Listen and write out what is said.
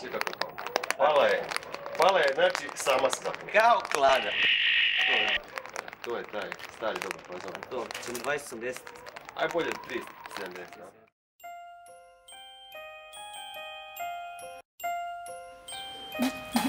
svi tako pala. Pala je, pala je, znači, sama skapa. Kao klada. To je, taj stari dobar pozovan. To, 20-70. Aj bolje 3-70. Mm-hmm.